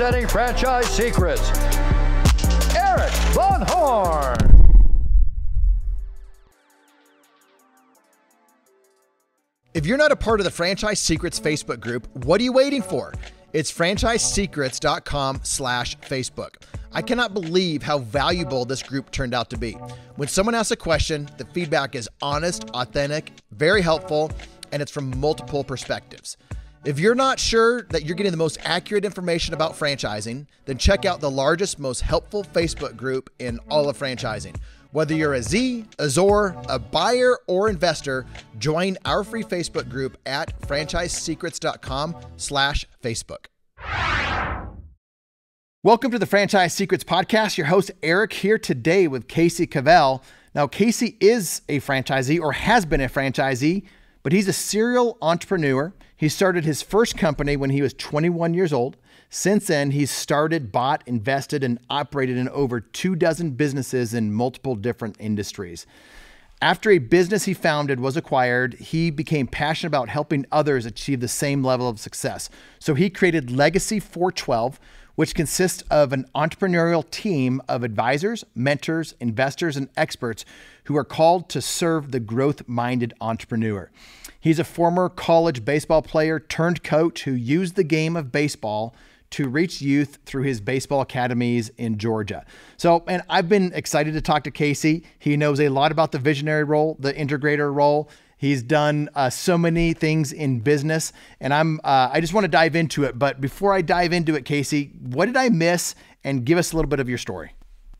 Franchise Secrets, Eric Van Horn. If you're not a part of the Franchise Secrets Facebook group, what are you waiting for? It's franchisesecrets.com slash Facebook. I cannot believe how valuable this group turned out to be. When someone asks a question, the feedback is honest, authentic, very helpful, and it's from multiple perspectives. If you're not sure that you're getting the most accurate information about franchising, then check out the largest, most helpful Facebook group in all of franchising. Whether you're a Z, a ZOR, a buyer, or investor, join our free Facebook group at franchisesecrets.com slash Facebook. Welcome to the Franchise Secrets Podcast. Your host, Eric, here today with Casey Cavell. Now, Casey is a franchisee or has been a franchisee, but he's a serial entrepreneur. He started his first company when he was 21 years old. Since then, he's started, bought, invested, and operated in over two dozen businesses in multiple different industries. After a business he founded was acquired, he became passionate about helping others achieve the same level of success. So he created Legacy 412, which consists of an entrepreneurial team of advisors, mentors, investors, and experts who are called to serve the growth minded entrepreneur. He's a former college baseball player turned coach who used the game of baseball to reach youth through his baseball academies in Georgia. So, and I've been excited to talk to Casey. He knows a lot about the visionary role, the integrator role. He's done uh, so many things in business, and I'm uh, I just want to dive into it. But before I dive into it, Casey, what did I miss? And give us a little bit of your story.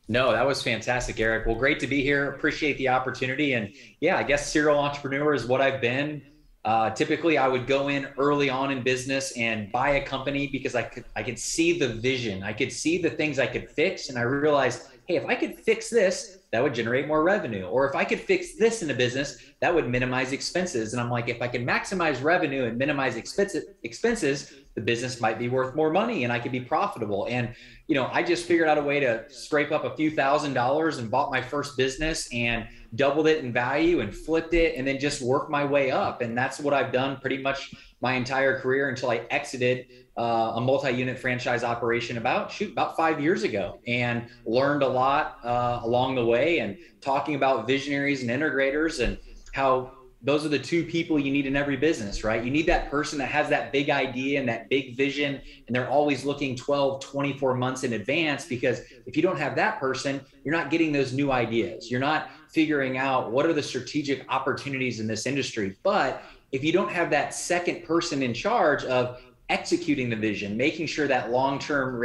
No, that was fantastic, Eric. Well, great to be here. Appreciate the opportunity. And yeah, I guess serial entrepreneur is what I've been uh, typically, I would go in early on in business and buy a company because I could I could see the vision, I could see the things I could fix, and I realized, hey, if I could fix this, that would generate more revenue. Or if I could fix this in a business, that would minimize expenses. And I'm like, if I can maximize revenue and minimize expenses, expenses, the business might be worth more money and I could be profitable. And, you know, I just figured out a way to scrape up a few thousand dollars and bought my first business and doubled it in value and flipped it and then just worked my way up. And that's what I've done pretty much my entire career until I exited uh, a multi-unit franchise operation about shoot about five years ago and learned a lot uh, along the way and talking about visionaries and integrators and how those are the two people you need in every business, right? You need that person that has that big idea and that big vision, and they're always looking 12, 24 months in advance. Because if you don't have that person, you're not getting those new ideas. You're not figuring out what are the strategic opportunities in this industry. But if you don't have that second person in charge of executing the vision, making sure that long-term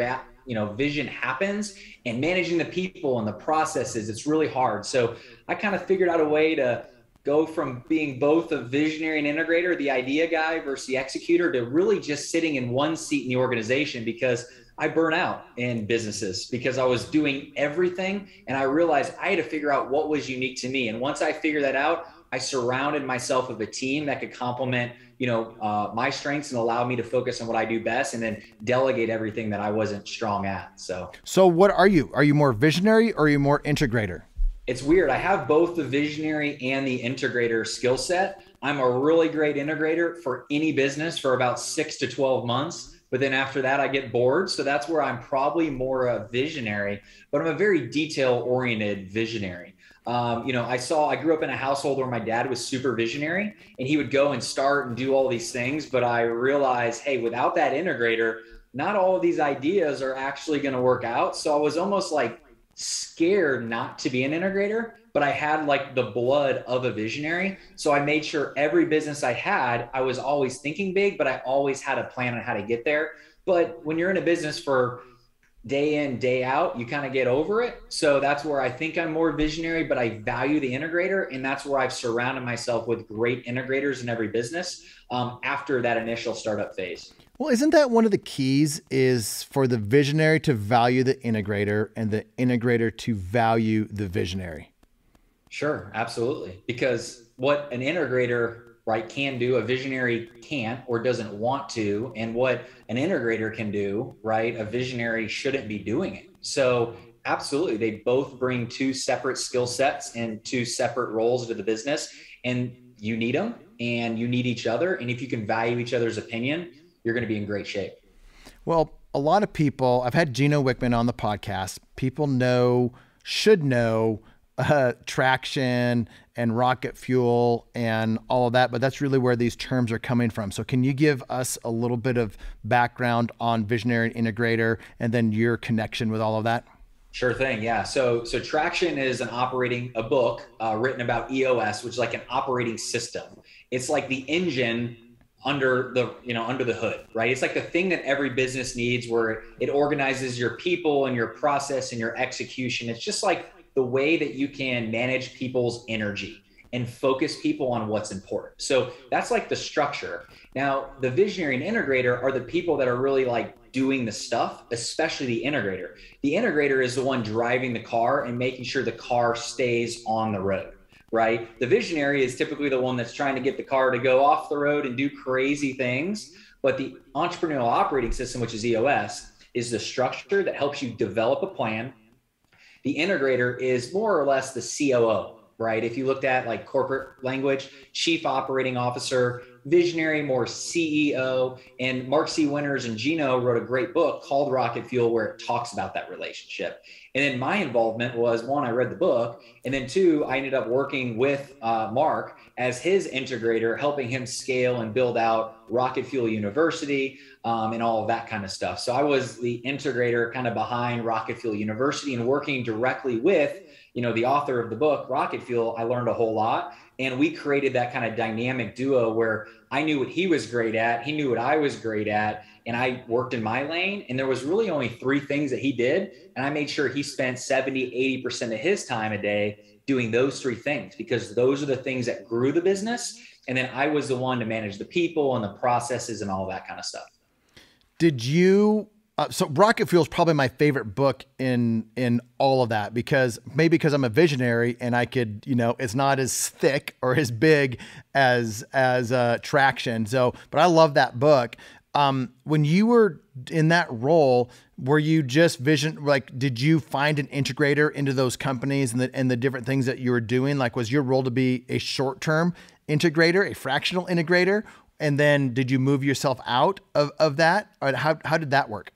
you know vision happens and managing the people and the processes it's really hard so i kind of figured out a way to go from being both a visionary and integrator the idea guy versus the executor to really just sitting in one seat in the organization because I burn out in businesses because I was doing everything and I realized I had to figure out what was unique to me. And once I figured that out, I surrounded myself with a team that could complement, you know, uh, my strengths and allow me to focus on what I do best, and then delegate everything that I wasn't strong at. So, so what are you? Are you more visionary or are you more integrator? It's weird. I have both the visionary and the integrator skill set. I'm a really great integrator for any business for about six to 12 months but then after that, I get bored. So that's where I'm probably more a visionary, but I'm a very detail oriented visionary. Um, you know, I saw, I grew up in a household where my dad was super visionary and he would go and start and do all these things. But I realized, hey, without that integrator, not all of these ideas are actually going to work out. So I was almost like scared not to be an integrator but I had like the blood of a visionary. So I made sure every business I had, I was always thinking big, but I always had a plan on how to get there. But when you're in a business for day in, day out, you kind of get over it. So that's where I think I'm more visionary, but I value the integrator. And that's where I've surrounded myself with great integrators in every business um, after that initial startup phase. Well, isn't that one of the keys is for the visionary to value the integrator and the integrator to value the visionary? Sure, absolutely. Because what an integrator right can do a visionary can't or doesn't want to and what an integrator can do right a visionary shouldn't be doing it so absolutely they both bring two separate skill sets and two separate roles to the business and you need them and you need each other and if you can value each other's opinion you're going to be in great shape well a lot of people, I've had Gino Wickman on the podcast. People know, should know uh, traction and rocket fuel and all of that, but that's really where these terms are coming from. So, can you give us a little bit of background on Visionary Integrator and then your connection with all of that? Sure thing. Yeah. So, so Traction is an operating a book uh, written about EOS, which is like an operating system. It's like the engine under the you know under the hood, right? It's like the thing that every business needs, where it organizes your people and your process and your execution. It's just like the way that you can manage people's energy and focus people on what's important. So that's like the structure. Now, the visionary and integrator are the people that are really like doing the stuff, especially the integrator. The integrator is the one driving the car and making sure the car stays on the road, right? The visionary is typically the one that's trying to get the car to go off the road and do crazy things. But the entrepreneurial operating system, which is EOS, is the structure that helps you develop a plan, the integrator is more or less the COO, right? If you looked at like corporate language, chief operating officer, visionary, more CEO. And Mark C. Winters and Gino wrote a great book called Rocket Fuel where it talks about that relationship. And then my involvement was one, I read the book. And then two, I ended up working with uh, Mark as his integrator, helping him scale and build out Rocket Fuel University um, and all of that kind of stuff. So I was the integrator kind of behind Rocket Fuel University and working directly with, you know, the author of the book, Rocket Fuel. I learned a whole lot. And we created that kind of dynamic duo where I knew what he was great at, he knew what I was great at, and I worked in my lane. And there was really only three things that he did. And I made sure he spent 70, 80% of his time a day doing those three things because those are the things that grew the business. And then I was the one to manage the people and the processes and all that kind of stuff. Did you? Uh, so Rocket Fuel is probably my favorite book in in all of that because maybe because I'm a visionary and I could you know it's not as thick or as big as as uh, Traction. So, but I love that book. Um, when you were in that role, were you just vision like did you find an integrator into those companies and the and the different things that you were doing? Like was your role to be a short term integrator, a fractional integrator, and then did you move yourself out of, of that? Or how how did that work?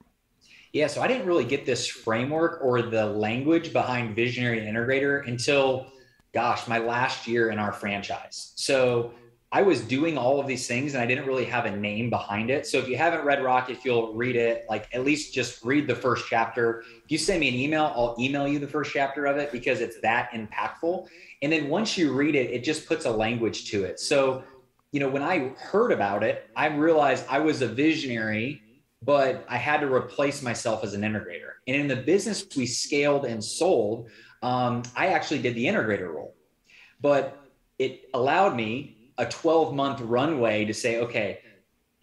Yeah, so I didn't really get this framework or the language behind visionary integrator until gosh, my last year in our franchise. So I was doing all of these things and I didn't really have a name behind it. So if you haven't read Rocket Fuel, read it. Like at least just read the first chapter. If you send me an email, I'll email you the first chapter of it because it's that impactful. And then once you read it, it just puts a language to it. So, you know, when I heard about it, I realized I was a visionary, but I had to replace myself as an integrator. And in the business we scaled and sold, um, I actually did the integrator role. But it allowed me a 12 month runway to say, okay,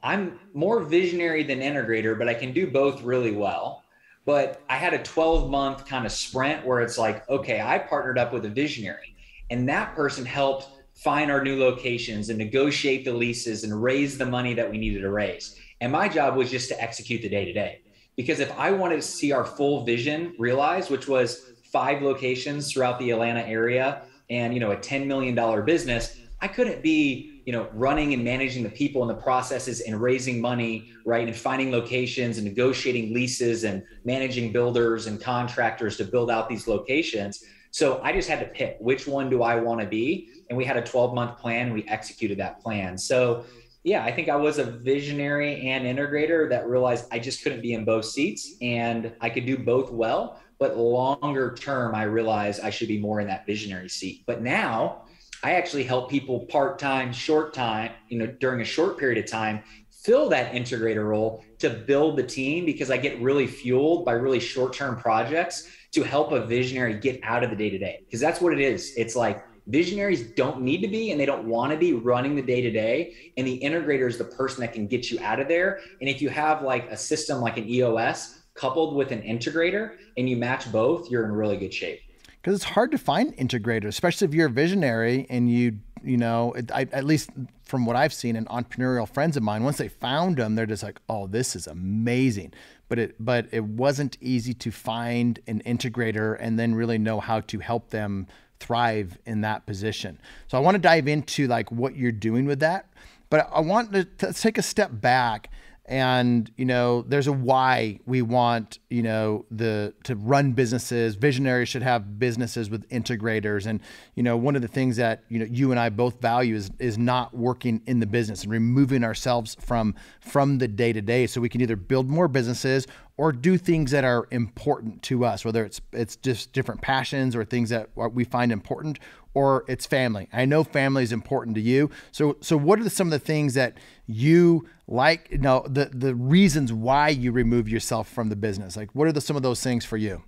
I'm more visionary than integrator, but I can do both really well. But I had a 12 month kind of sprint where it's like, okay, I partnered up with a visionary, and that person helped find our new locations and negotiate the leases and raise the money that we needed to raise. And my job was just to execute the day to day. Because if I wanted to see our full vision realized, which was five locations throughout the Atlanta area and you know a $10 million business, I couldn't be, you know, running and managing the people and the processes and raising money, right? And finding locations and negotiating leases and managing builders and contractors to build out these locations. So I just had to pick which one do I want to be? And we had a 12 month plan. We executed that plan. So yeah, I think I was a visionary and integrator that realized I just couldn't be in both seats and I could do both well. But longer term, I realized I should be more in that visionary seat. But now I actually help people part time, short time, you know, during a short period of time, fill that integrator role to build the team because I get really fueled by really short term projects to help a visionary get out of the day to day. Because that's what it is. It's like visionaries don't need to be and they don't want to be running the day to day. And the integrator is the person that can get you out of there. And if you have like a system like an EOS coupled with an integrator and you match both, you're in really good shape because it's hard to find integrators, especially if you're a visionary and you, you know, it, I, at least from what I've seen and entrepreneurial friends of mine, once they found them, they're just like, oh, this is amazing. But it, but it wasn't easy to find an integrator and then really know how to help them thrive in that position. So I want to dive into like what you're doing with that, but I want to, to take a step back and you know there's a why we want you know the to run businesses. Visionaries should have businesses with integrators. And you know one of the things that you know you and I both value is is not working in the business and removing ourselves from from the day to day so we can either build more businesses or do things that are important to us whether it's it's just different passions or things that we find important or it's family. I know family is important to you. So so what are some of the things that you like you know the the reasons why you remove yourself from the business? Like what are the, some of those things for you?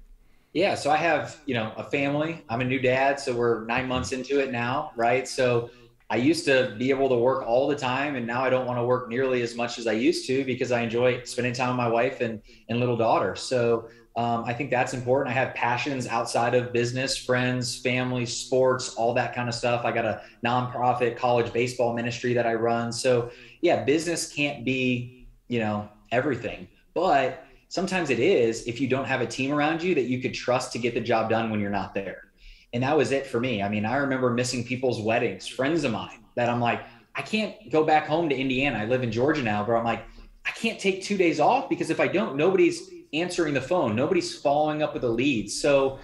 Yeah, so I have, you know, a family. I'm a new dad, so we're 9 months into it now, right? So I used to be able to work all the time and now I don't want to work nearly as much as I used to because I enjoy spending time with my wife and and little daughter. So um, I think that's important. I have passions outside of business, friends, family, sports, all that kind of stuff. I got a nonprofit college baseball ministry that I run. So, yeah, business can't be, you know, everything, but sometimes it is if you don't have a team around you that you could trust to get the job done when you're not there. And that was it for me. I mean, I remember missing people's weddings, friends of mine that I'm like, I can't go back home to Indiana. I live in Georgia now, but I'm like, I can't take two days off because if I don't, nobody's answering the phone. Nobody's following up with a lead. So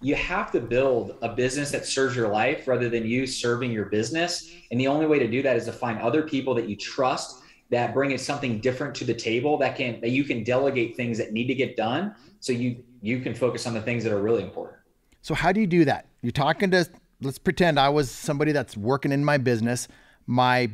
you have to build a business that serves your life rather than you serving your business. And the only way to do that is to find other people that you trust that bring something different to the table that can that you can delegate things that need to get done so you you can focus on the things that are really important. So how do you do that? You're talking to let's pretend I was somebody that's working in my business. My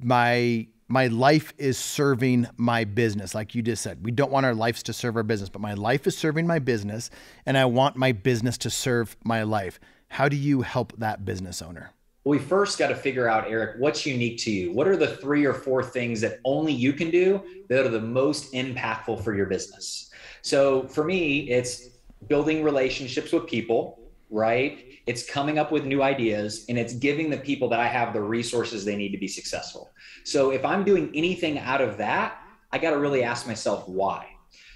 my my life is serving my business. Like you just said, we don't want our lives to serve our business, but my life is serving my business and I want my business to serve my life. How do you help that business owner? we first got to figure out, Eric, what's unique to you? What are the three or four things that only you can do that are the most impactful for your business? So for me, it's building relationships with people, right? It's coming up with new ideas and it's giving the people that I have the resources they need to be successful. So if I'm doing anything out of that, I got to really ask myself why.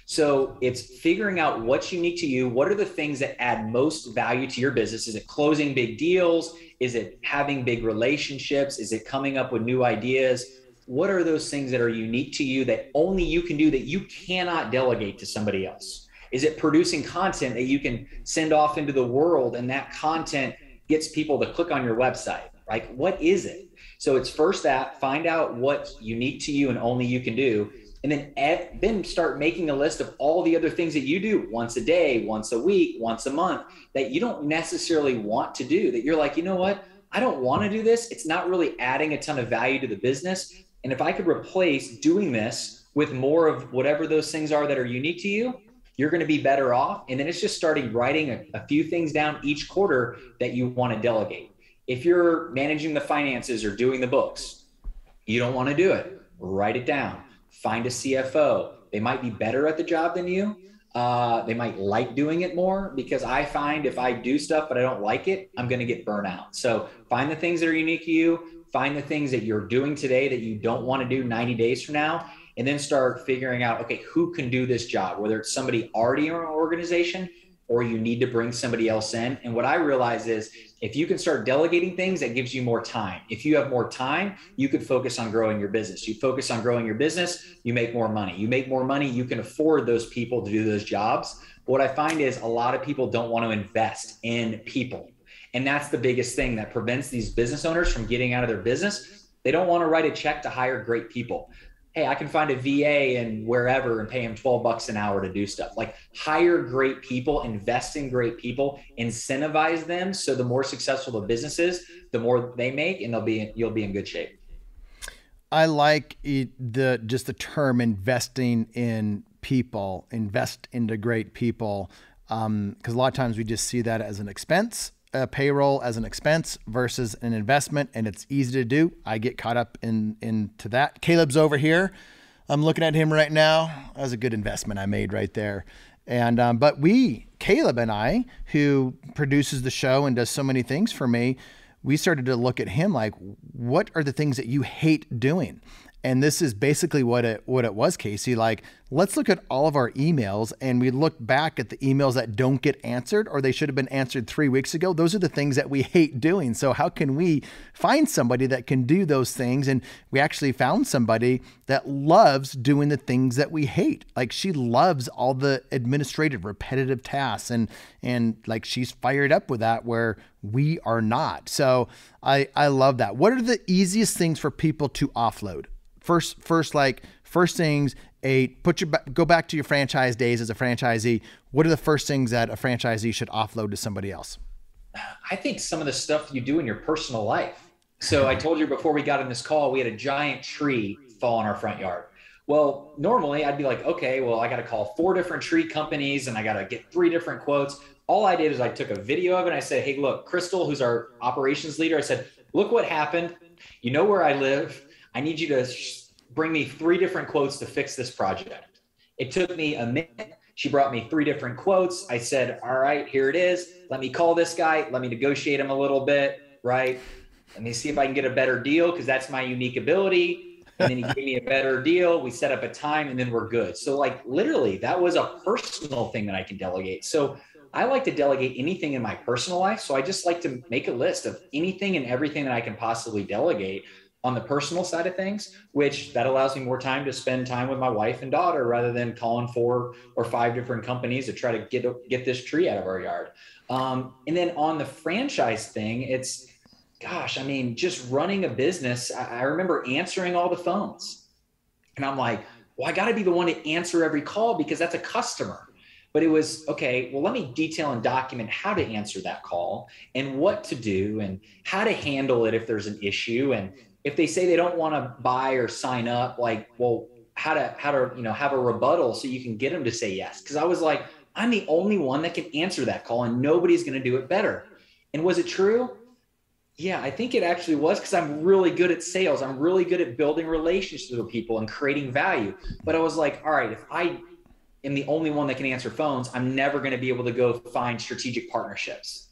So it's figuring out what's unique to you. What are the things that add most value to your business? Is it closing big deals? Is it having big relationships? Is it coming up with new ideas? What are those things that are unique to you that only you can do that you cannot delegate to somebody else? Is it producing content that you can send off into the world and that content gets people to click on your website? Like, what is it? So it's first that find out what's unique to you and only you can do. And then then start making a list of all the other things that you do once a day, once a week, once a month that you don't necessarily want to do. That you're like, you know what? I don't want to do this. It's not really adding a ton of value to the business. And if I could replace doing this with more of whatever those things are that are unique to you, you're going to be better off. And then it's just starting writing a, a few things down each quarter that you want to delegate. If you're managing the finances or doing the books, you don't want to do it. Write it down. Find a CFO. They might be better at the job than you. Uh, they might like doing it more because I find if I do stuff but I don't like it, I'm going to get burnt out. So find the things that are unique to you. Find the things that you're doing today that you don't want to do 90 days from now, and then start figuring out okay who can do this job whether it's somebody already in an organization or you need to bring somebody else in. And what i realize is if you can start delegating things that gives you more time. If you have more time you could focus on growing your business. You focus on growing your business you make more money. You make more money you can afford those people to do those jobs. What i find is a lot of people don't want to invest in people. And that's the biggest thing that prevents these business owners from getting out of their business. They don't want to write a check to hire great people hey, I can find a VA and wherever and pay him 12 bucks an hour to do stuff. Like hire great people, invest in great people, incentivize them. So the more successful the business is, the more they make and they'll be, you'll be in good shape. I like the, just the term investing in people, invest into great people. Um, cause a lot of times we just see that as an expense a payroll as an expense versus an investment, and it's easy to do. I get caught up in into that. Caleb's over here. I'm looking at him right now. That was a good investment I made right there. And um, but we, Caleb and I, who produces the show and does so many things for me, we started to look at him like, what are the things that you hate doing? And this is basically what it what it was casey. Like let's look at all of our emails and we look back at the emails that don't get answered or they should have been answered three weeks ago. Those are the things that we hate doing. So how can we find somebody that can do those things? And we actually found somebody that loves doing the things that we hate. Like she loves all the administrative repetitive tasks and and like she's fired up with that where we are not. So i i love that. What are the easiest things for people to offload first first like first things a put your go back to your franchise days as a franchisee. What are the first things that a franchisee should offload to somebody else? I think some of the stuff you do in your personal life. So i told you before we got in this call we had a giant tree fall in our front yard. Well normally i'd be like okay well i got to call four different tree companies and i got to get three different quotes. All i did is i took a video of it and i said hey look crystal who's our operations leader i said look what happened. You know where i live. I need you to bring me three different quotes to fix this project. It took me a minute. She brought me three different quotes. I said, All right, here it is. Let me call this guy. Let me negotiate him a little bit. Right. Let me see if I can get a better deal because that's my unique ability. And then he gave me a better deal. We set up a time and then we're good. So, like, literally, that was a personal thing that I can delegate. So, I like to delegate anything in my personal life. So, I just like to make a list of anything and everything that I can possibly delegate on the personal side of things, which that allows me more time to spend time with my wife and daughter rather than calling four or five different companies to try to get get this tree out of our yard. Um, and then on the franchise thing, it's gosh, I mean, just running a business. I, I remember answering all the phones, and I'm like, well, I got to be the one to answer every call because that's a customer. But it was okay. Well, let me detail and document how to answer that call and what to do and how to handle it if there's an issue and if they say they don't want to buy or sign up, like, well, how to how to you know have a rebuttal so you can get them to say yes? Because I was like, I'm the only one that can answer that call, and nobody's going to do it better. And was it true? Yeah, I think it actually was because I'm really good at sales. I'm really good at building relationships with people and creating value. But I was like, all right, if I am the only one that can answer phones, I'm never going to be able to go find strategic partnerships.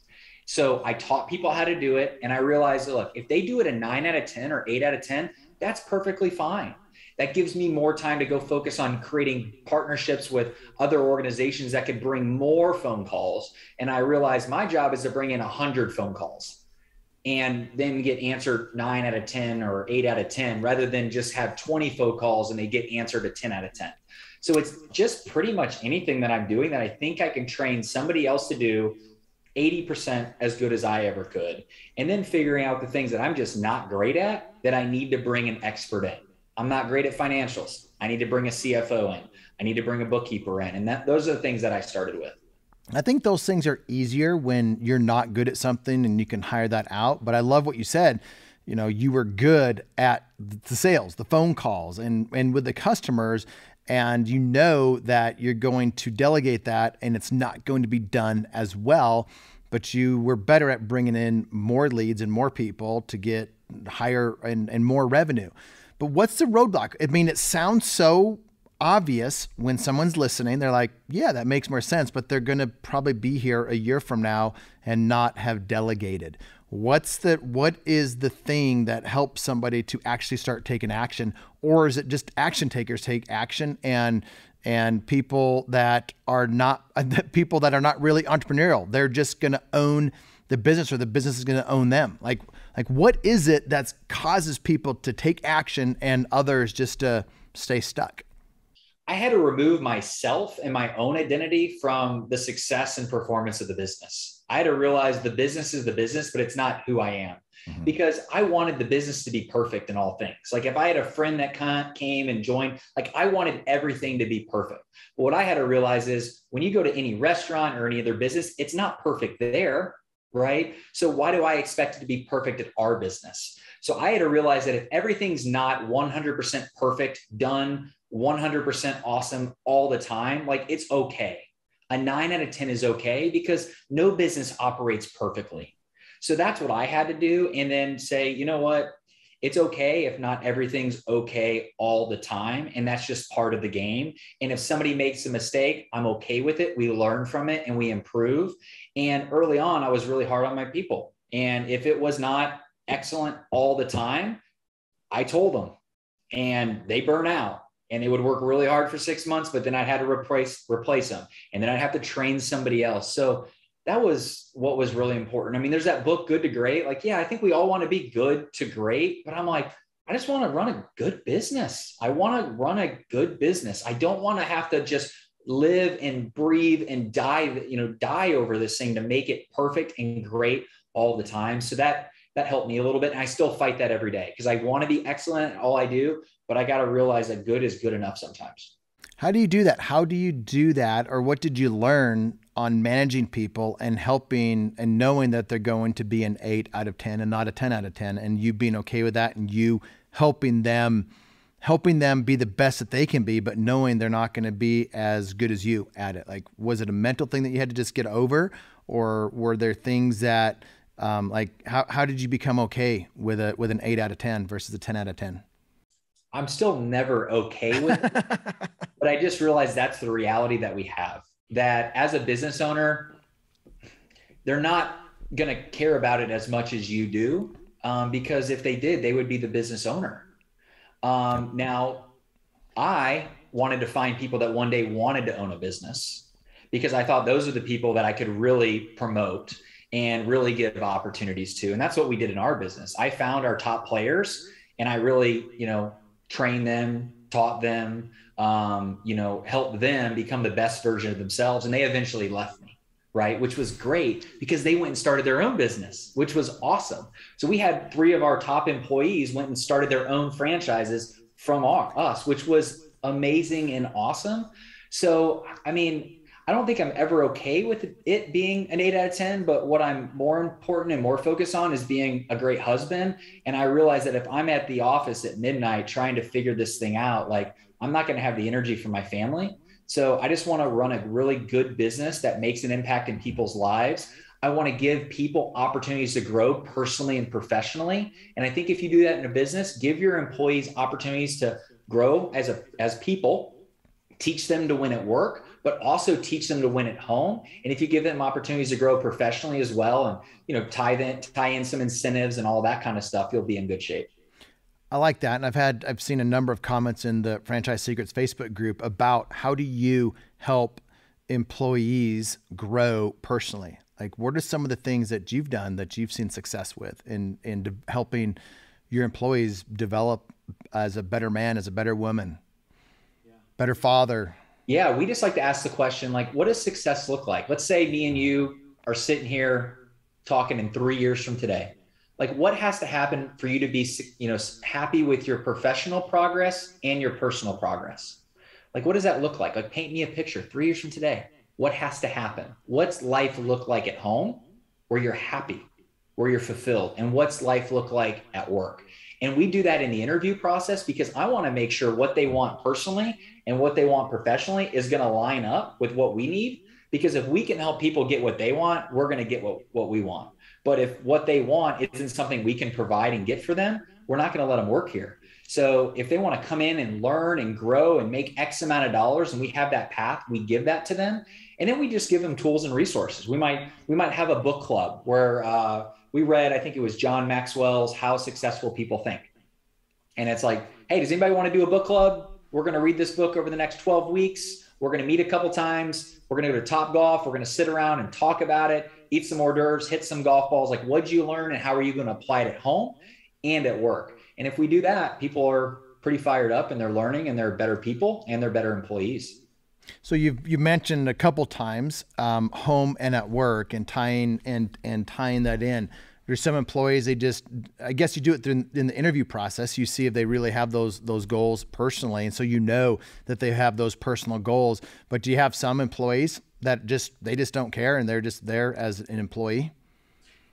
So I taught people how to do it. And I realized, look, if they do it a nine out of 10 or eight out of 10, that's perfectly fine. That gives me more time to go focus on creating partnerships with other organizations that could bring more phone calls. And I realized my job is to bring in 100 phone calls and then get answered nine out of 10 or eight out of 10 rather than just have 20 phone calls and they get answered a 10 out of 10. So it's just pretty much anything that I'm doing that I think I can train somebody else to do 80% as good as I ever could. And then figuring out the things that I'm just not great at that I need to bring an expert in. I'm not great at financials. I need to bring a CFO in. I need to bring a bookkeeper in. And that those are the things that I started with. I think those things are easier when you're not good at something and you can hire that out. But I love what you said. You know, you were good at the sales, the phone calls, and and with the customers, and you know that you're going to delegate that and it's not going to be done as well but you were better at bringing in more leads and more people to get higher and, and more revenue. But what's the roadblock? I mean it sounds so obvious when someone's listening. They're like yeah that makes more sense but they're going to probably be here a year from now and not have delegated what's the what is the thing that helps somebody to actually start taking action? Or is it just action takers take action and and people that are not people that are not really entrepreneurial they're just going to own the business or the business is going to own them? Like like what is it that causes people to take action and others just to stay stuck? I had to remove myself and my own identity from the success and performance of the business. I had to realize the business is the business, but it's not who I am. Mm-hmm. Because I wanted the business to be perfect in all things. Like if I had a friend that came and joined, like I wanted everything to be perfect. But what I had to realize is when you go to any restaurant or any other business, it's not perfect there, right? So why do I expect it to be perfect at our business? So I had to realize that if everything's not 100% perfect, done 100% awesome all the time, like it's okay a nine out of 10 is okay because no business operates perfectly. So that's what I had to do. And then say, you know what? It's okay if not everything's okay all the time. And that's just part of the game. And if somebody makes a mistake, I'm okay with it. We learn from it and we improve. And early on, I was really hard on my people. And if it was not excellent all the time, I told them, and they burn out and they would work really hard for six months, but then I'd have to replace replace them, and then I'd have to train somebody else. So that was what was really important. I mean, there's that book, Good to Great. Like, yeah, I think we all want to be good to great, but I'm like, I just want to run a good business. I want to run a good business. I don't want to have to just live and breathe and die, you know, die over this thing to make it perfect and great all the time. So that that helped me a little bit. And I still fight that every day because I want to be excellent at all I do, but I got to realize that good is good enough sometimes. How do you do that? How do you do that? Or what did you learn on managing people and helping and knowing that they're going to be an eight out of 10 and not a 10 out of 10 and you being okay with that and you helping them helping them be the best that they can be but knowing they're not going to be as good as you at it like was it a mental thing that you had to just get over or were there things that um, like how, how did you become okay with a with an 8 out of 10 versus a 10 out of 10 i'm still never okay with it but i just realized that's the reality that we have that as a business owner they're not going to care about it as much as you do um, because if they did they would be the business owner. Um, now i wanted to find people that one day wanted to own a business because i thought those are the people that i could really promote and really give opportunities to. And that's what we did in our business. I found our top players and I really, you know, trained them, taught them, um, you know, helped them become the best version of themselves. And they eventually left me, right? Which was great because they went and started their own business, which was awesome. So we had three of our top employees went and started their own franchises from our, us, which was amazing and awesome. So, I mean, I don't think I'm ever okay with it being an eight out of 10, but what I'm more important and more focused on is being a great husband. And I realize that if I'm at the office at midnight trying to figure this thing out, like I'm not going to have the energy for my family. So I just want to run a really good business that makes an impact in people's lives. I want to give people opportunities to grow personally and professionally. And I think if you do that in a business, give your employees opportunities to grow as a as people, teach them to win at work, but also teach them to win at home. And if you give them opportunities to grow professionally as well, and you know tie in tie in some incentives and all that kind of stuff, you'll be in good shape. I like that, and I've had I've seen a number of comments in the Franchise Secrets Facebook group about how do you help employees grow personally. Like, what are some of the things that you've done that you've seen success with in in de- helping your employees develop as a better man, as a better woman, yeah. better father, yeah, we just like to ask the question like, what does success look like? Let's say me and you are sitting here talking in three years from today. Like, what has to happen for you to be, you know, happy with your professional progress and your personal progress? Like, what does that look like? Like, paint me a picture three years from today. What has to happen? What's life look like at home where you're happy, where you're fulfilled? And what's life look like at work? And we do that in the interview process because I want to make sure what they want personally and what they want professionally is going to line up with what we need. Because if we can help people get what they want, we're going to get what, what we want. But if what they want isn't something we can provide and get for them, we're not going to let them work here. So if they want to come in and learn and grow and make X amount of dollars and we have that path, we give that to them. And then we just give them tools and resources. We might we might have a book club where uh, we read, I think it was John Maxwell's How Successful People Think. And it's like, hey, does anybody want to do a book club? We're going to read this book over the next 12 weeks. We're going to meet a couple times. We're going to go to Top Golf. We're going to sit around and talk about it, eat some hors d'oeuvres, hit some golf balls. Like, what'd you learn and how are you going to apply it at home and at work? And if we do that, people are pretty fired up and they're learning and they're better people and they're better employees. So you've you mentioned a couple times um, home and at work and tying and and tying that in. There's some employees they just I guess you do it in the interview process. You see if they really have those those goals personally, and so you know that they have those personal goals. But do you have some employees that just they just don't care and they're just there as an employee?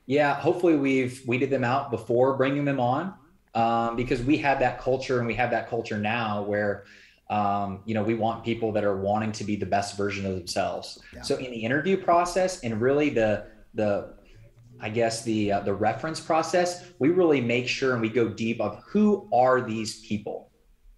Yeah, hopefully we've weeded them out before bringing them on um, because we have that culture and we have that culture now where um, you know, we want people that are wanting to be the best version of themselves. Yeah. So in the interview process and really the the I guess the uh, the reference process, we really make sure and we go deep of who are these people,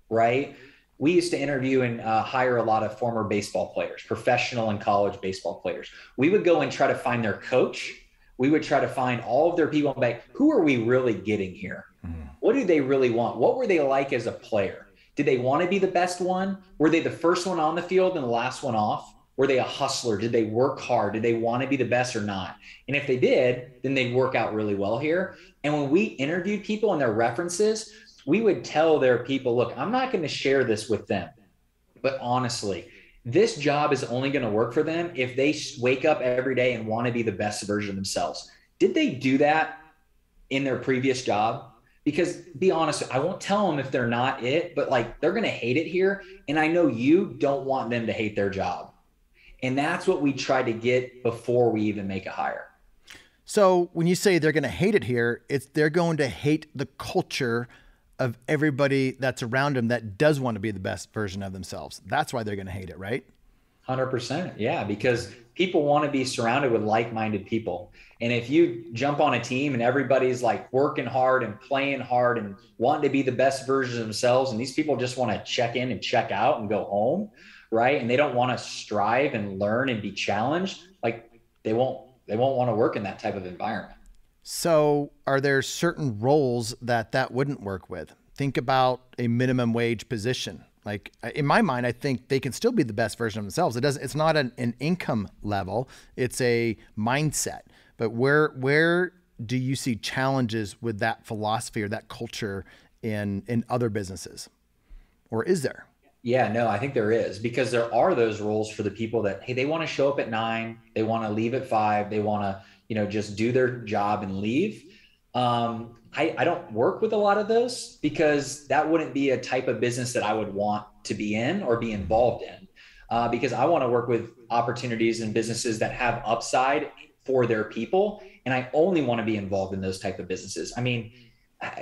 right? We used to interview and uh, hire a lot of former baseball players, professional and college baseball players. We would go and try to find their coach. We would try to find all of their people and who are we really getting here? Mm what do they really want? What were they like as a player? Did they want to be the best one? Were they the first one on the field and the last one off? Were they a hustler? Did they work hard? Did they want to be the best or not? And if they did, then they'd work out really well here. And when we interviewed people and their references, we would tell their people, look, I'm not going to share this with them. But honestly, this job is only going to work for them if they wake up every day and want to be the best version of themselves. Did they do that in their previous job? Because be honest, I won't tell them if they're not it, but like they're going to hate it here. And I know you don't want them to hate their job. And that's what we try to get before we even make a hire. So when you say they're going to hate it here, it's they're going to hate the culture of everybody that's around them that does want to be the best version of themselves. That's why they're going to hate it, right? 100%. Yeah, because people want to be surrounded with like-minded people. And if you jump on a team and everybody's like working hard and playing hard and wanting to be the best version of themselves and these people just want to check in and check out and go home, right? And they don't want to strive and learn and be challenged, like they won't they won't want to work in that type of environment. So, are there certain roles that that wouldn't work with? Think about a minimum wage position. Like in my mind, I think they can still be the best version of themselves. It doesn't. It's not an, an income level. It's a mindset. But where where do you see challenges with that philosophy or that culture in in other businesses, or is there? Yeah, no, I think there is because there are those roles for the people that hey, they want to show up at nine, they want to leave at five, they want to you know, just do their job and leave. Um, I, I don't work with a lot of those because that wouldn't be a type of business that I would want to be in or be involved in. Uh, because I want to work with opportunities and businesses that have upside for their people, and I only want to be involved in those type of businesses. I mean,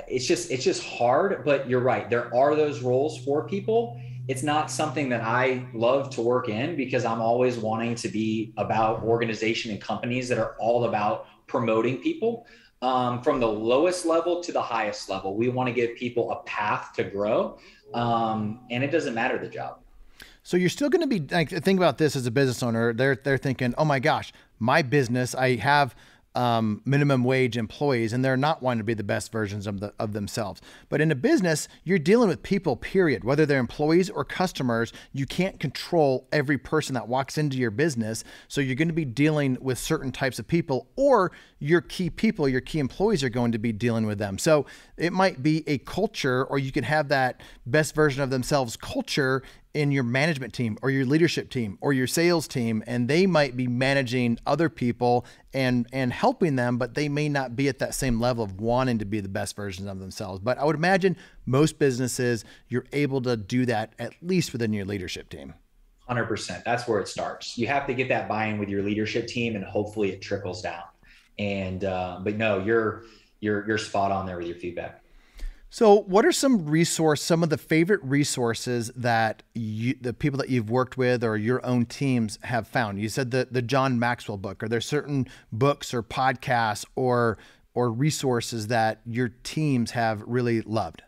it's just it's just hard, but you're right. There are those roles for people, it's not something that I love to work in because I'm always wanting to be about organization and companies that are all about promoting people um, from the lowest level to the highest level. We want to give people a path to grow, um, and it doesn't matter the job. So you're still going to be like think about this as a business owner. They're they're thinking, oh my gosh, my business. I have um, minimum wage employees and they're not wanting to be the best versions of, the, of themselves. But in a business, you're dealing with people, period. Whether they're employees or customers, you can't control every person that walks into your business. So you're going to be dealing with certain types of people, or your key people, your key employees are going to be dealing with them. So it might be a culture, or you could have that best version of themselves culture in your management team or your leadership team or your sales team and they might be managing other people and and helping them but they may not be at that same level of wanting to be the best versions of themselves. But i would imagine most businesses you're able to do that at least within your leadership team. 100% that's where it starts. You have to get that buy-in with your leadership team and hopefully it trickles down. And uh, but no you're you're you're spot on there with your feedback so, what are some resource, some of the favorite resources that you, the people that you've worked with or your own teams have found? You said the the John Maxwell book. Are there certain books or podcasts or or resources that your teams have really loved?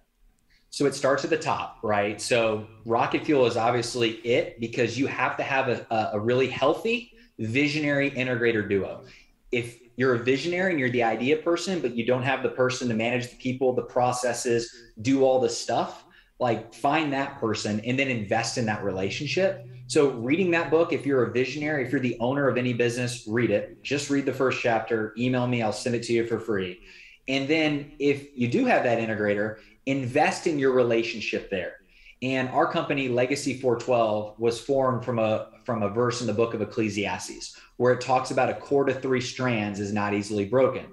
So it starts at the top, right? So Rocket Fuel is obviously it because you have to have a, a really healthy visionary integrator duo. If you're a visionary and you're the idea person, but you don't have the person to manage the people, the processes, do all the stuff, like find that person and then invest in that relationship. So, reading that book, if you're a visionary, if you're the owner of any business, read it. Just read the first chapter, email me, I'll send it to you for free. And then, if you do have that integrator, invest in your relationship there. And our company, Legacy 412, was formed from a from a verse in the book of Ecclesiastes where it talks about a cord of three strands is not easily broken.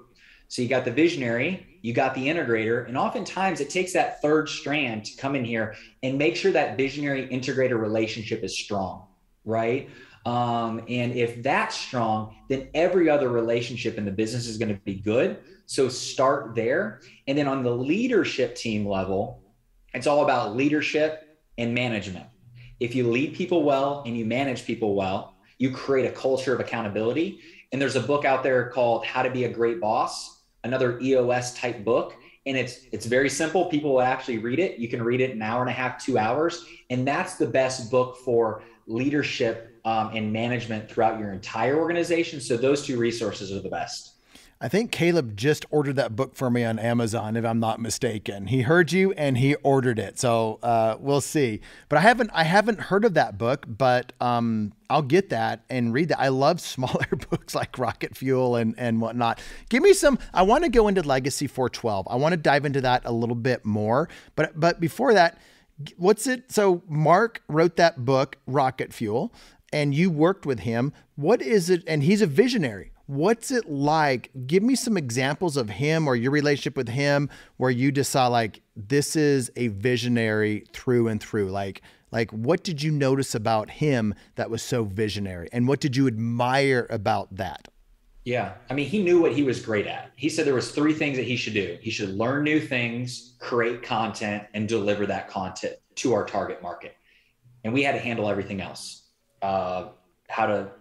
So you got the visionary, you got the integrator, and oftentimes it takes that third strand to come in here and make sure that visionary integrator relationship is strong, right? Um, and if that's strong, then every other relationship in the business is going to be good. So start there. And then on the leadership team level, it's all about leadership and management. If you lead people well and you manage people well, you create a culture of accountability. And there's a book out there called How to Be a Great Boss, another EOS type book. And it's it's very simple. People will actually read it. You can read it an hour and a half, two hours, and that's the best book for leadership um, and management throughout your entire organization. So those two resources are the best. I think Caleb just ordered that book for me on Amazon, if I'm not mistaken. He heard you and he ordered it, so uh, we'll see. But I haven't I haven't heard of that book, but um, I'll get that and read that. I love smaller books like Rocket Fuel and and whatnot. Give me some. I want to go into Legacy 412. I want to dive into that a little bit more. But but before that, what's it? So Mark wrote that book, Rocket Fuel, and you worked with him. What is it? And he's a visionary What's it like? Give me some examples of him or your relationship with him where you just saw like this is a visionary through and through. Like like what did you notice about him that was so visionary and what did you admire about that? Yeah. I mean, he knew what he was great at. He said there was three things that he should do. He should learn new things, create content and deliver that content to our target market. And we had to handle everything else. Uh, how to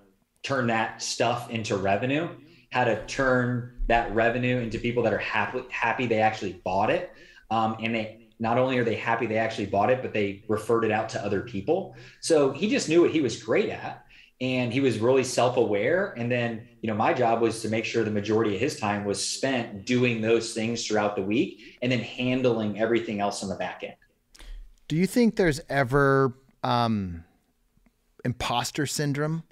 turn that stuff into revenue, how to turn that revenue into people that are happy happy they actually bought it, um, and they not only are they happy they actually bought it, but they referred it out to other people. So he just knew what he was great at, and he was really self-aware. And then you know my job was to make sure the majority of his time was spent doing those things throughout the week, and then handling everything else on the back end. Do you think there's ever um, imposter syndrome?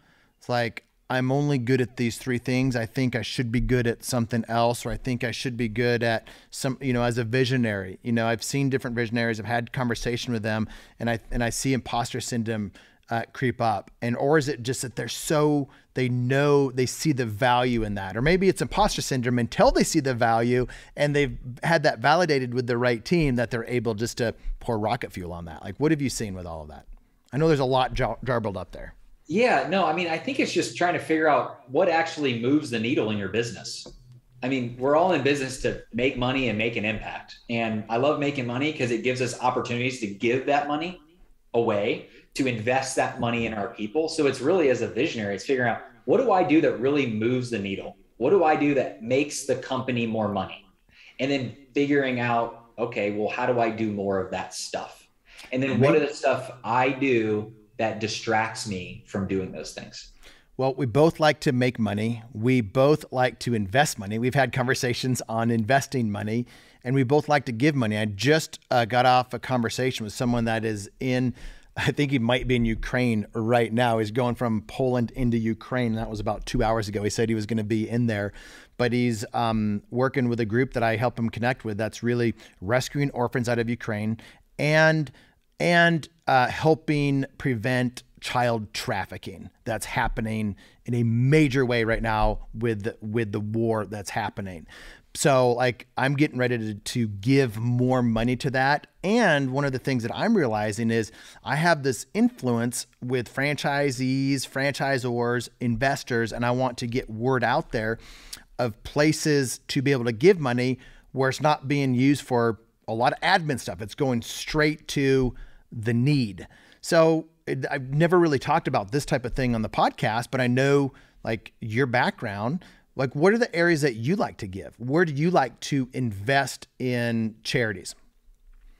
It's like, I'm only good at these three things. I think I should be good at something else, or I think I should be good at some, you know, as a visionary. You know, I've seen different visionaries. I've had conversation with them, and I and I see imposter syndrome uh, creep up. And or is it just that they're so they know they see the value in that, or maybe it's imposter syndrome until they see the value and they've had that validated with the right team that they're able just to pour rocket fuel on that. Like, what have you seen with all of that? I know there's a lot jar- jarbled up there. Yeah, no, I mean, I think it's just trying to figure out what actually moves the needle in your business. I mean, we're all in business to make money and make an impact. And I love making money because it gives us opportunities to give that money away, to invest that money in our people. So it's really as a visionary, it's figuring out what do I do that really moves the needle? What do I do that makes the company more money? And then figuring out, okay, well, how do I do more of that stuff? And then what are the stuff I do that distracts me from doing those things? Well, we both like to make money. We both like to invest money. We've had conversations on investing money, and we both like to give money. I just uh, got off a conversation with someone that is in, I think he might be in Ukraine right now. He's going from Poland into Ukraine. That was about two hours ago. He said he was going to be in there, but he's um, working with a group that I help him connect with that's really rescuing orphans out of Ukraine and and uh, helping prevent child trafficking that's happening in a major way right now with the, with the war that's happening. So like I'm getting ready to, to give more money to that. And one of the things that I'm realizing is I have this influence with franchisees, franchisors, investors, and I want to get word out there of places to be able to give money where it's not being used for a lot of admin stuff. It's going straight to the need. So I've never really talked about this type of thing on the podcast, but I know like your background. Like, what are the areas that you like to give? Where do you like to invest in charities?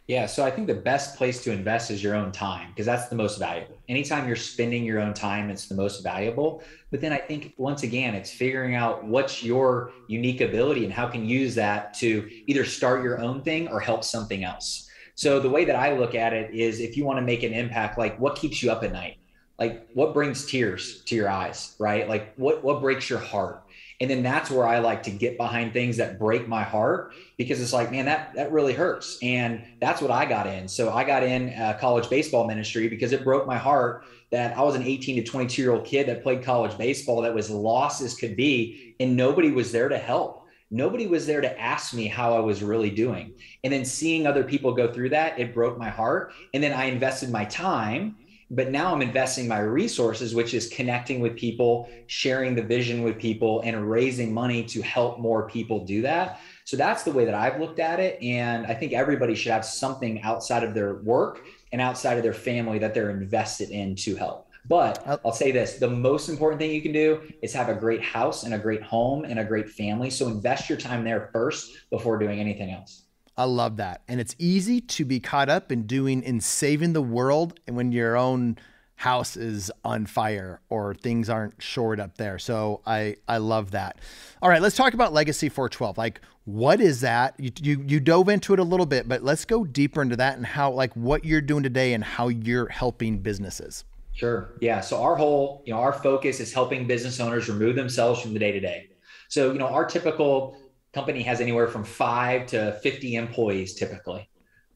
Yeah, so I think the best place to invest is your own time because that's the most valuable. Anytime you're spending your own time, it's the most valuable. But then I think once again, it's figuring out what's your unique ability and how can you use that to either start your own thing or help something else. So the way that I look at it is if you want to make an impact, like what keeps you up at night? Like what brings tears to your eyes, right? Like what what breaks your heart? And then that's where I like to get behind things that break my heart because it's like, man, that that really hurts. And that's what I got in. So I got in uh, college baseball ministry because it broke my heart that I was an 18 to 22 year old kid that played college baseball that was lost as could be, and nobody was there to help nobody was there to ask me how I was really doing. And then seeing other people go through that, it broke my heart. And then I invested my time, but now I'm investing my resources, which is connecting with people, sharing the vision with people, and raising money to help more people do that. So that's the way that I've looked at it. And I think everybody should have something outside of their work and outside of their family that they're invested in to help. But I'll say this the most important thing you can do is have a great house and a great home and a great family. So invest your time there first before doing anything else. I love that. And it's easy to be caught up in doing in saving the world and when your own house is on fire or things aren't shored up there. So I I love that. All right, let's talk about Legacy 412. Like what is that? You, you you dove into it a little bit, but let's go deeper into that and how like what you're doing today and how you're helping businesses. Sure. Yeah. So our whole, you know, our focus is helping business owners remove themselves from the day to day. So, you know, our typical company has anywhere from five to 50 employees typically.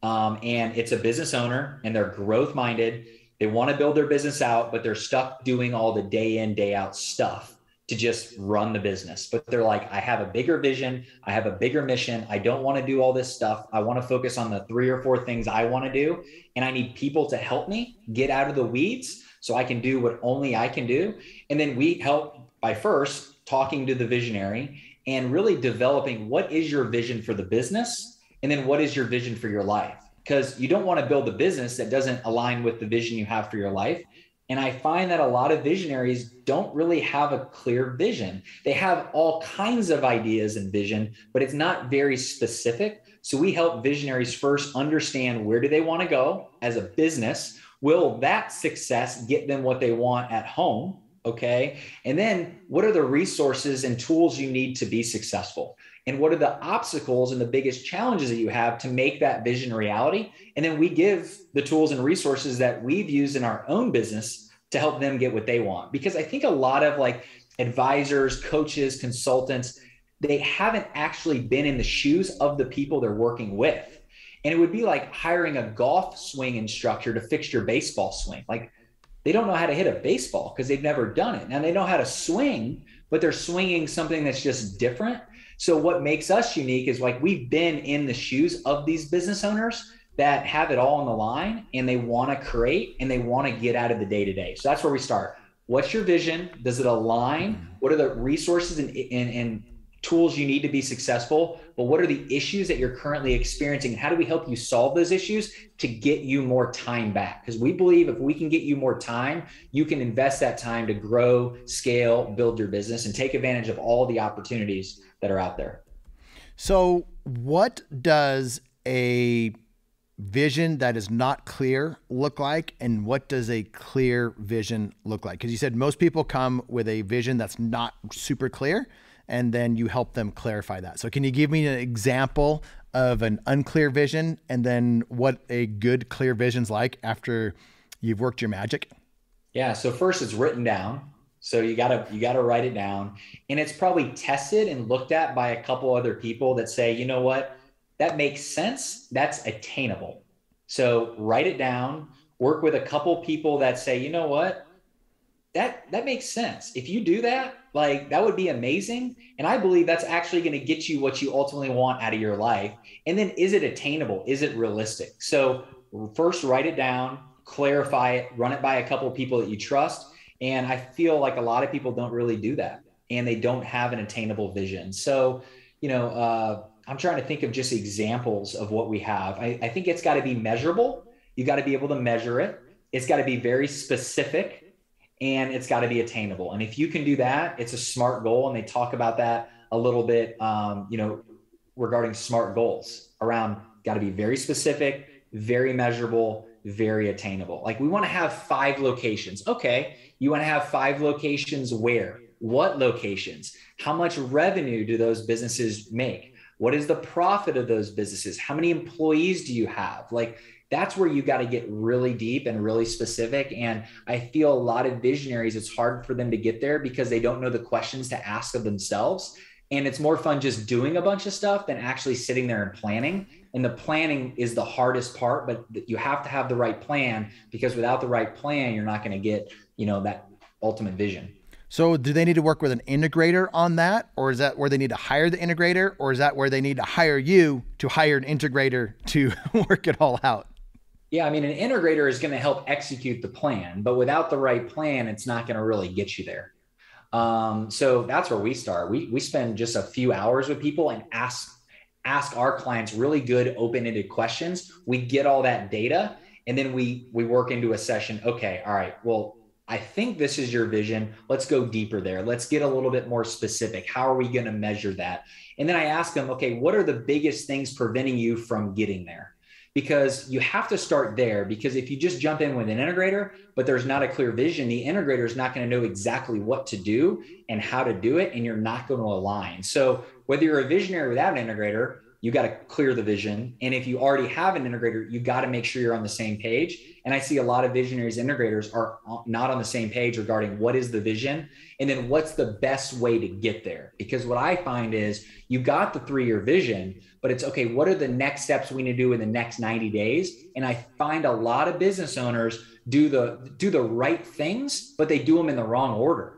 Um, and it's a business owner and they're growth minded. They want to build their business out, but they're stuck doing all the day in, day out stuff to just run the business. But they're like, I have a bigger vision. I have a bigger mission. I don't want to do all this stuff. I want to focus on the three or four things I want to do. And I need people to help me get out of the weeds so I can do what only I can do. And then we help by first talking to the visionary and really developing what is your vision for the business and then what is your vision for your life. Because you don't want to build a business that doesn't align with the vision you have for your life. And i find that a lot of visionaries don't really have a clear vision. They have all kinds of ideas and vision but it's not very specific. So we help visionaries first understand where do they want to go as a business will that success get them what they want at home Okay. And then what are the resources and tools you need to be successful? And what are the obstacles and the biggest challenges that you have to make that vision reality? And then we give the tools and resources that we've used in our own business to help them get what they want. Because I think a lot of like advisors, coaches, consultants, they haven't actually been in the shoes of the people they're working with. And it would be like hiring a golf swing instructor to fix your baseball swing. Like they don't know how to hit a baseball because they've never done it. Now they know how to swing, but they're swinging something that's just different. So what makes us unique is like we've been in the shoes of these business owners that have it all on the line and they want to create and they want to get out of the day to day. So that's where we start. What's your vision? Does it align? Mm-hmm. What are the resources and, and, and tools you need to be successful, but what are the issues that you're currently experiencing? How do we help you solve those issues to get you more time back? Because we believe if we can get you more time, you can invest that time to grow, scale, build your business, and take advantage of all the opportunities that are out there. So, what does a vision that is not clear look like and what does a clear vision look like because you said most people come with a vision that's not super clear and then you help them clarify that. So, can you give me an example of an unclear vision and then what a good clear vision's like after you've worked your magic? Yeah. So first, it's written down. So you gotta you gotta write it down, and it's probably tested and looked at by a couple other people that say, you know what, that makes sense. That's attainable. So write it down. Work with a couple people that say, you know what, that that makes sense. If you do that, like that would be amazing. And I believe that's actually going to get you what you ultimately want out of your life. And then is it attainable? Is it realistic? So first write it down, clarify it, run it by a couple of people that you trust. And I feel like a lot of people don't really do that and they don't have an attainable vision. So, you know, uh, I'm trying to think of just examples of what we have. I, I think it's got to be measurable. You got to be able to measure it. It's got to be very specific and it's got to be attainable. And if you can do that, it's a smart goal. And they talk about that a little bit, um, you know, regarding smart goals around got to be very specific, very measurable, very attainable. Like we want to have five locations. Okay. You want to have five locations where? What locations? How much revenue do those businesses make? What is the profit of those businesses? How many employees do you have? Like that's where you got to get really deep and really specific. And I feel a lot of visionaries, it's hard for them to get there because they don't know the questions to ask of themselves. And it's more fun just doing a bunch of stuff than actually sitting there and planning. And the planning is the hardest part, but you have to have the right plan because without the right plan, you're not going to get, you know, that ultimate vision. So, do they need to work with an integrator on that, or is that where they need to hire the integrator, or is that where they need to hire you to hire an integrator to work it all out? Yeah, I mean, an integrator is going to help execute the plan, but without the right plan, it's not going to really get you there. Um, so that's where we start. We we spend just a few hours with people and ask ask our clients really good open-ended questions. We get all that data, and then we we work into a session. Okay, all right. Well, I think this is your vision. Let's go deeper there. Let's get a little bit more specific. How are we going to measure that? And then I ask them, okay, what are the biggest things preventing you from getting there? Because you have to start there because if you just jump in with an integrator but there's not a clear vision the integrator is not going to know exactly what to do and how to do it and you're not going to align. So whether you're a visionary without an integrator you got to clear the vision and if you already have an integrator you got to make sure you're on the same page and i see a lot of visionaries integrators are not on the same page regarding what is the vision and then what's the best way to get there because what i find is you got the three year vision but it's okay, what are the next steps we need to do in the next 90 days? And I find a lot of business owners do the do the right things, but they do them in the wrong order.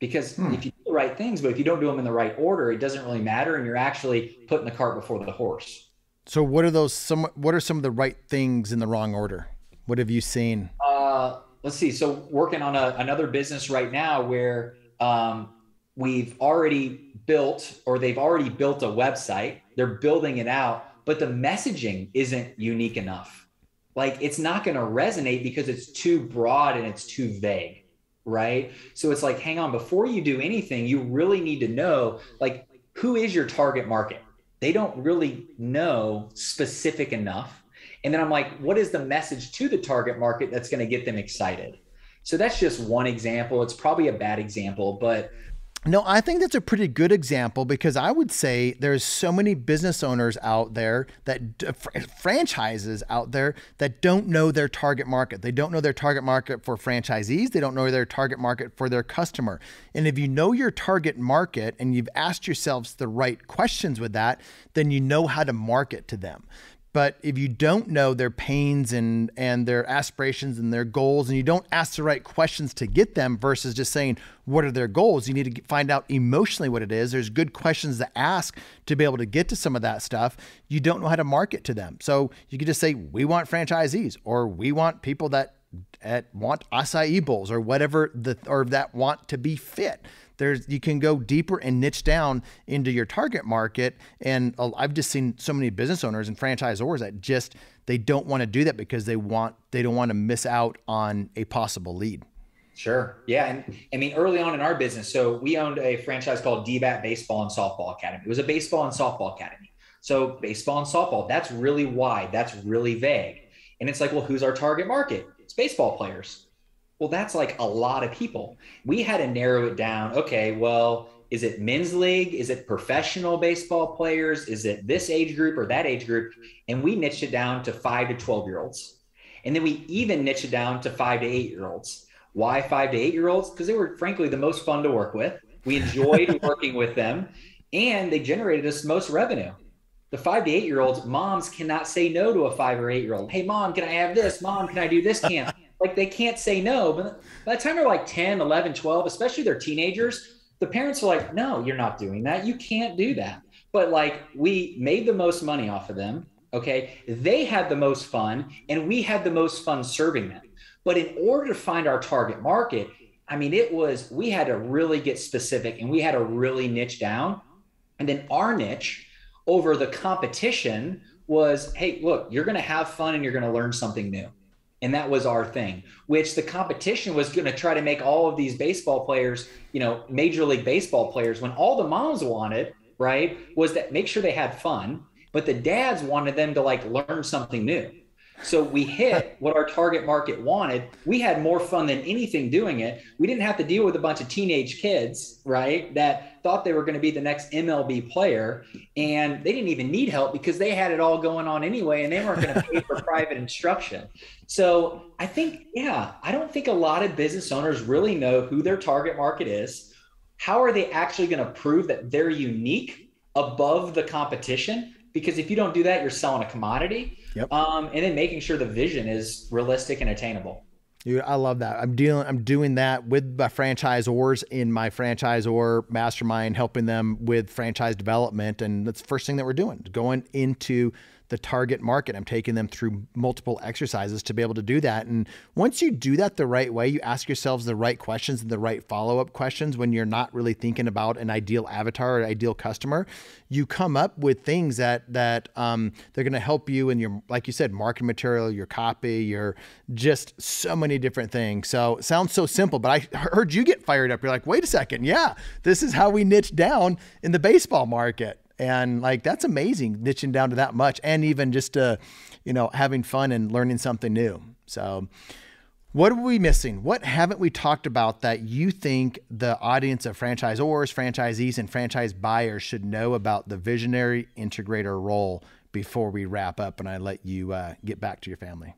Because hmm. if you right things, but if you don't do them in the right order, it doesn't really matter and you're actually putting the cart before the horse. So what are those some what are some of the right things in the wrong order? What have you seen? Uh, let's see. So working on a, another business right now where um, we've already built or they've already built a website they're building it out, but the messaging isn't unique enough. Like it's not going to resonate because it's too broad and it's too vague. Right. So it's like, hang on, before you do anything, you really need to know like who is your target market? They don't really know specific enough. And then I'm like, what is the message to the target market that's going to get them excited? So that's just one example. It's probably a bad example, but no, I think that's a pretty good example because I would say there's so many business owners out there that franchises out there that don't know their target market. They don't know their target market for franchisees. They don't know their target market for their customer. And if you know your target market and you've asked yourselves the right questions with that, then you know how to market to them. But if you don't know their pains and and their aspirations and their goals, and you don't ask the right questions to get them, versus just saying what are their goals, you need to find out emotionally what it is. There's good questions to ask to be able to get to some of that stuff. You don't know how to market to them, so you could just say we want franchisees, or we want people that at want acai bowls, or whatever the or that want to be fit there's you can go deeper and niche down into your target market. And I've just seen so many business owners and franchisors that just they don't want to do that because they want they don't want to miss out on a possible lead. Sure. Yeah. And I mean, early on in our business, so we owned a franchise called DBAT Baseball and Softball Academy. It was a baseball and softball academy. So baseball and softball, that's really wide. That's really vague. And it's like, well, who's our target market? It's baseball players. Well, that's like a lot of people. We had to narrow it down. Okay, well, is it men's league? Is it professional baseball players? Is it this age group or that age group? And we niched it down to five to 12 year olds. And then we even niched it down to five to eight year olds. Why five to eight year olds? Because they were, frankly, the most fun to work with. We enjoyed working with them and they generated us most revenue. The five to eight year olds, moms cannot say no to a five or eight year old. Hey, mom, can I have this? Mom, can I do this camp? Like they can't say no. But by the time they're like 10, 11, 12, especially they're teenagers, the parents are like, no, you're not doing that. You can't do that. But like we made the most money off of them. Okay. They had the most fun and we had the most fun serving them. But in order to find our target market, I mean, it was, we had to really get specific and we had to really niche down. And then our niche over the competition was hey, look, you're going to have fun and you're going to learn something new. And that was our thing, which the competition was going to try to make all of these baseball players, you know, major league baseball players, when all the moms wanted, right, was that make sure they had fun, but the dads wanted them to like learn something new. So we hit what our target market wanted. We had more fun than anything doing it. We didn't have to deal with a bunch of teenage kids, right? That thought they were going to be the next MLB player. And they didn't even need help because they had it all going on anyway and they weren't going to pay for private instruction. So I think, yeah, I don't think a lot of business owners really know who their target market is. How are they actually going to prove that they're unique above the competition? Because if you don't do that, you're selling a commodity. Yep. Um, and then making sure the vision is realistic and attainable. Dude, I love that. I'm dealing. I'm doing that with my franchisors in my franchisor mastermind, helping them with franchise development, and that's the first thing that we're doing. Going into the target market. I'm taking them through multiple exercises to be able to do that. And once you do that the right way, you ask yourselves the right questions and the right follow up questions when you're not really thinking about an ideal avatar or ideal customer. You come up with things that that um, they're going to help you in your, like you said, marketing material, your copy, your just so many different things. So sounds so simple, but I heard you get fired up. You're like, wait a second, yeah, this is how we niche down in the baseball market. And like that's amazing, niching down to that much, and even just uh, you know having fun and learning something new. So, what are we missing? What haven't we talked about that you think the audience of franchisors, franchisees, and franchise buyers should know about the visionary integrator role before we wrap up and I let you uh, get back to your family?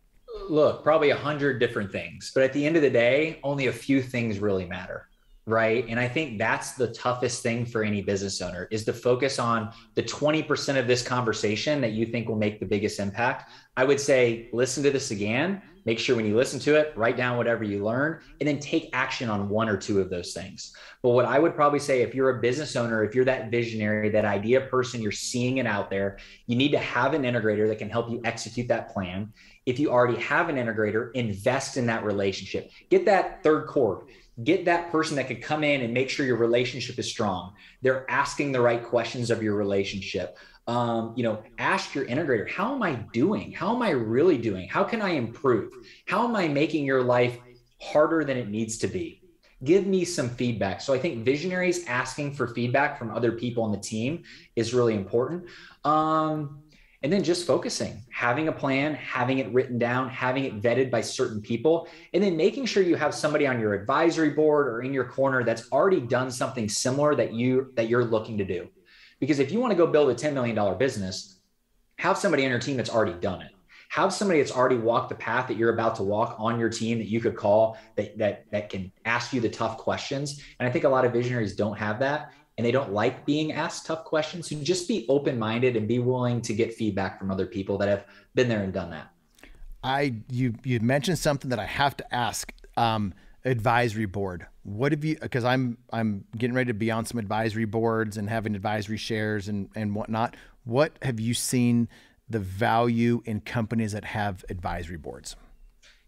Look, probably a hundred different things, but at the end of the day, only a few things really matter right? And i think that's the toughest thing for any business owner is to focus on the 20% of this conversation that you think will make the biggest impact. I would say listen to this again make sure when you listen to it write down whatever you learn and then take action on one or two of those things. But what i would probably say if you're a business owner if you're that visionary that idea person you're seeing it out there you need to have an integrator that can help you execute that plan. If you already have an integrator invest in that relationship. Get that third cord get that person that could come in and make sure your relationship is strong. They're asking the right questions of your relationship. Um, you know ask your integrator how am i doing? How am i really doing? How can i improve? How am i making your life harder than it needs to be? Give me some feedback. So i think visionaries asking for feedback from other people on the team is really important. Um, and then just focusing, having a plan, having it written down, having it vetted by certain people, and then making sure you have somebody on your advisory board or in your corner that's already done something similar that you that you're looking to do. Because if you want to go build a $10 million business, have somebody on your team that's already done it. Have somebody that's already walked the path that you're about to walk on your team that you could call that that that can ask you the tough questions. And I think a lot of visionaries don't have that and they don't like being asked tough questions. So just be open minded and be willing to get feedback from other people that have been there and done that. I you you mentioned something that I have to ask. Um, advisory board. What have you? Because I'm I'm getting ready to be on some advisory boards and having advisory shares and and whatnot. What have you seen the value in companies that have advisory boards?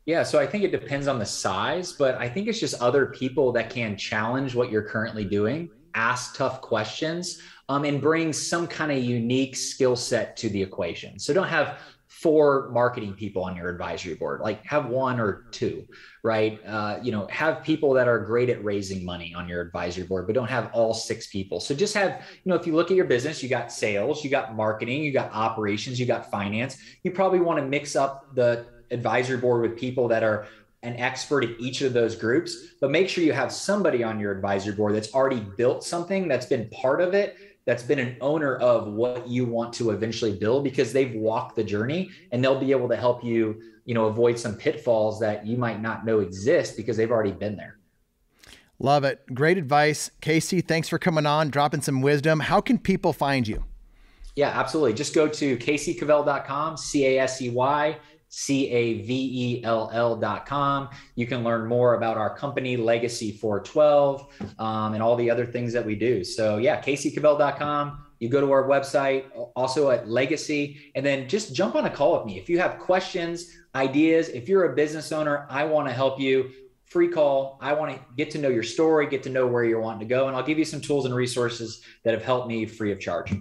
Yeah, so I think it depends on the size, but I think it's just other people that can challenge what you're currently doing ask tough questions um, and bring some kind of unique skill set to the equation. So don't have four marketing people on your advisory board like have one or two right uh, you know have people that are great at raising money on your advisory board but don't have all six people so just have you know if you look at your business you got sales you got marketing you got operations you got finance you probably want to mix up the advisory board with people that are an expert in each of those groups, but make sure you have somebody on your advisory board that's already built something that's been part of it, that's been an owner of what you want to eventually build because they've walked the journey and they'll be able to help you, you know, avoid some pitfalls that you might not know exist because they've already been there. Love it. Great advice. Casey, thanks for coming on, dropping some wisdom. How can people find you? Yeah, absolutely. Just go to caseycavell.com, C A S E Y C A V E L L dot com. You can learn more about our company, Legacy 412, um, and all the other things that we do. So, yeah, caseycavell.com. You go to our website, also at Legacy, and then just jump on a call with me. If you have questions, ideas, if you're a business owner, I want to help you. Free call. I want to get to know your story, get to know where you're wanting to go, and I'll give you some tools and resources that have helped me free of charge.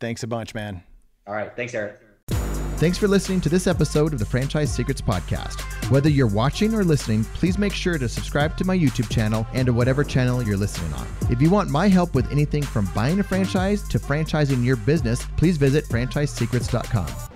Thanks a bunch, man. All right. Thanks, Eric. Thanks for listening to this episode of the Franchise Secrets Podcast. Whether you're watching or listening, please make sure to subscribe to my YouTube channel and to whatever channel you're listening on. If you want my help with anything from buying a franchise to franchising your business, please visit franchisesecrets.com.